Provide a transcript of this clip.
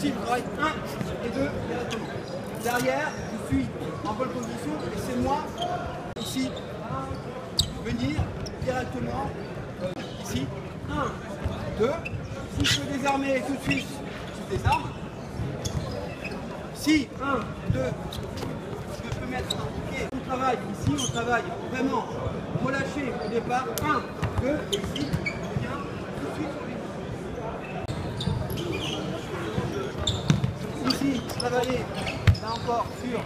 Travaille 1 et 2 directement. Derrière, je suis en bonne position et c'est moi, ici, venir directement euh, ici. 1, 2. Si je peux désarmer tout de suite, je désarme. Si 1, 2, je peux mettre un pied. On travaille ici, on travaille vraiment relâché au départ. 1, 2, et ici, je viens tout de suite Ici, travailler là encore sur